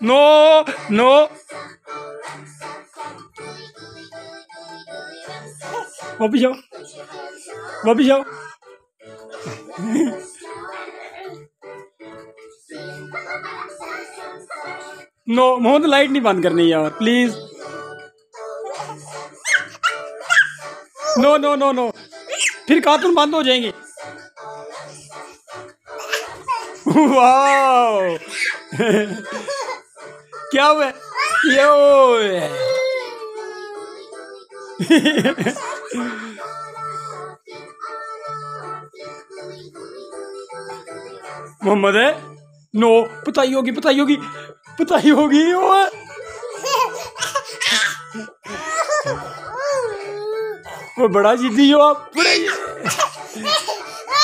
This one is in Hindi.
No, no. Papillon. Papillon. No Mohammad light नहीं बंद करनी यार please no no no no फिर कार्टून बंद हो जाएँगे. क्या हुआ? यो मोहम्मद है? नो पताई होगी पताई होगी. पताई होगी ओए वो बड़ा जिद्दी हो आप। बड़े